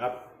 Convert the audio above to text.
up.